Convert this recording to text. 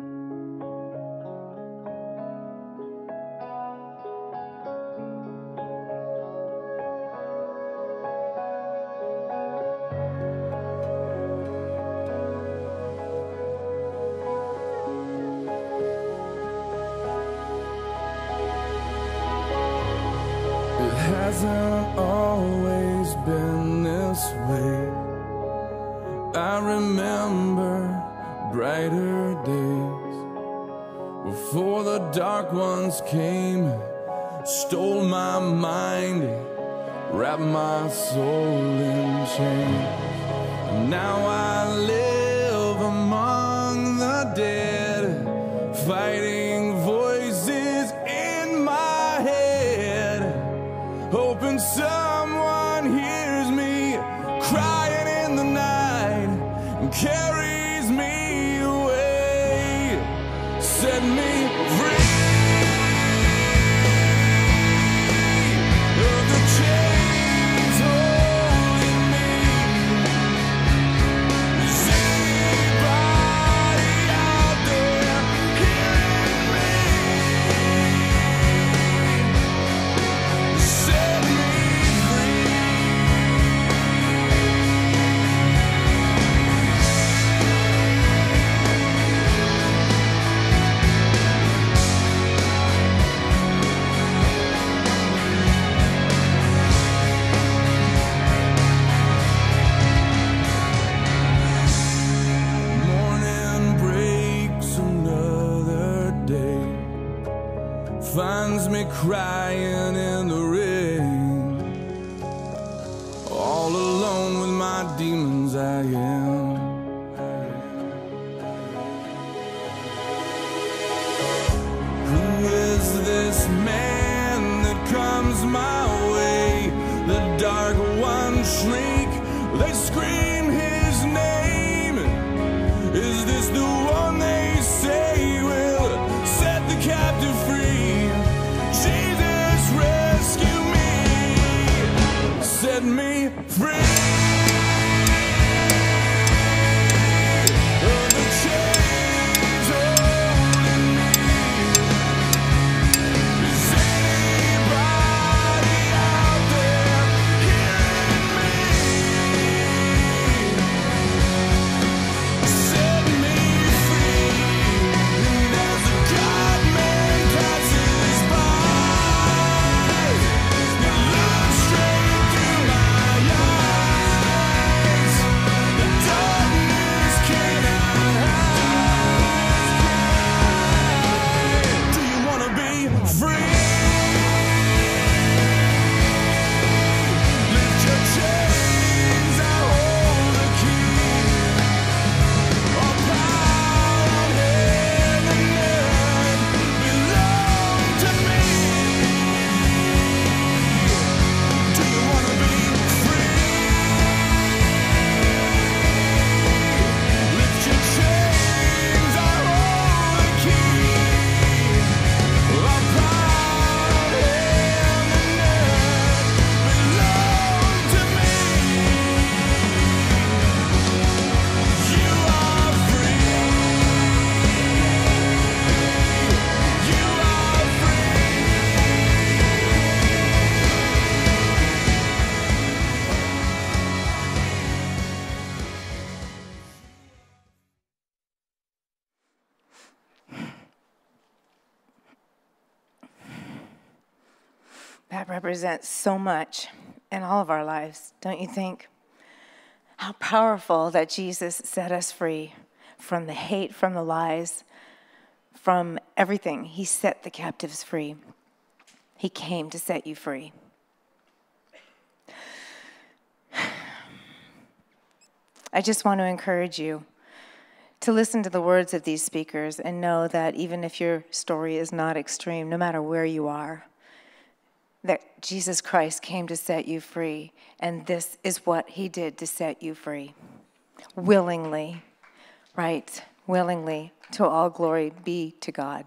It hasn't always been this way. I remember brighter before the dark ones came, stole my mind, wrapped my soul in chains. Now I live among the dead, fighting voices in my head, hoping someone hears me crying in the night and carries set me free. Finds me crying in the rain. All alone with my demons, I am. Who is this man that comes my way? The dark ones shriek, they scream That represents so much in all of our lives, don't you think? How powerful that Jesus set us free from the hate, from the lies, from everything. He set the captives free. He came to set you free. I just want to encourage you to listen to the words of these speakers and know that even if your story is not extreme, no matter where you are, that Jesus Christ came to set you free, and this is what he did to set you free. Willingly, right? Willingly, to all glory be to God.